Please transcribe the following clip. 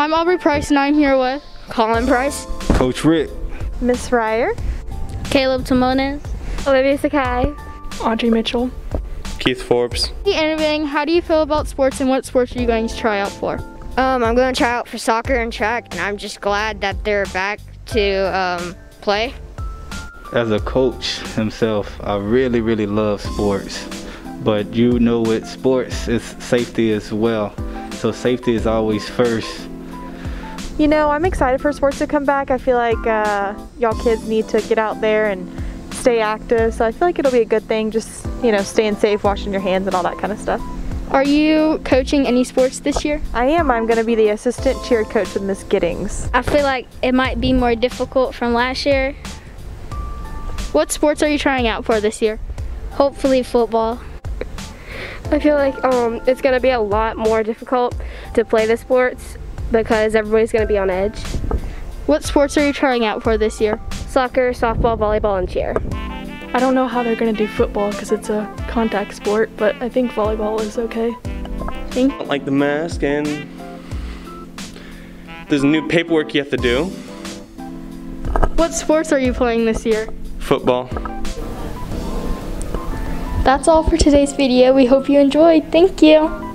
I'm Aubrey Price and I'm here with Colin Price, Coach Rick, Miss Ryer, Caleb Timones, Olivia Sakai, Audrey Mitchell, Keith Forbes. The interviewing. How do you feel about sports and what sports are you going to try out for? Um, I'm going to try out for soccer and track, and I'm just glad that they're back to um, play. as a coach himself, I really, really love sports. But you know, with sports, it's safety as well. So safety is always first. You know, I'm excited for sports to come back. I feel like uh, y'all kids need to get out there and stay active. So I feel like it'll be a good thing. Just, you know, staying safe, washing your hands, and all that kind of stuff. Are you coaching any sports this year? I am. I'm going to be the assistant cheer coach with Miss Giddings. I feel like it might be more difficult from last year. What sports are you trying out for this year? Hopefully football. I feel like um, it's going to be a lot more difficult to play the sports because everybody's going to be on edge. What sports are you trying out for this year? Soccer, softball, volleyball, and cheer. I don't know how they're going to do football because it's a contact sport, but I think volleyball is okay. Think. Like the mask and there's new paperwork you have to do. What sports are you playing this year? Football. That's all for today's video. We hope you enjoyed. Thank you.